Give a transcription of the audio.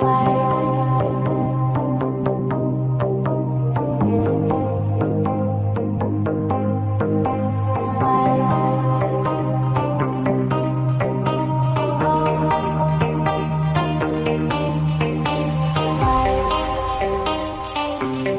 fire.